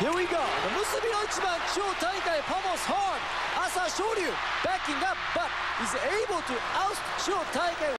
Here we go. The Musubi Oichiban Kyo Taikai Pomos horn. Asashoryu backing up, but is able to oust Kyo Taikai.